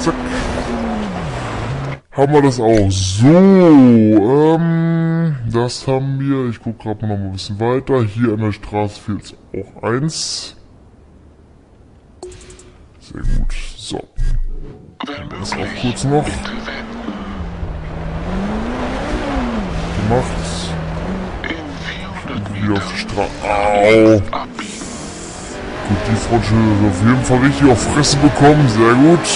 zack. Haben wir das auch. So, ähm, das haben wir. Ich gucke gerade noch mal ein bisschen weiter. Hier an der Straße fehlt es auch eins. Sehr gut. So. Das auch kurz noch. Gemacht. Wieder auf die Straße. Au! Gut, die Frotsche auf jeden Fall richtig auf Fresse bekommen. Sehr gut.